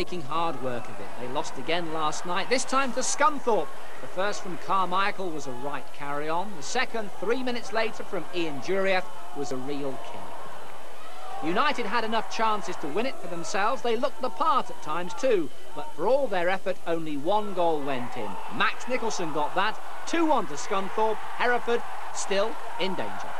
making hard work of it. They lost again last night, this time to Scunthorpe. The first from Carmichael was a right carry-on. The second, three minutes later, from Ian Juryeff, was a real kill. United had enough chances to win it for themselves. They looked the part at times too, but for all their effort, only one goal went in. Max Nicholson got that. 2-1 to Scunthorpe. Hereford still in danger.